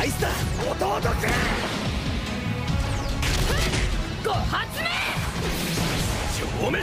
アイスだ弟くん。5発目消滅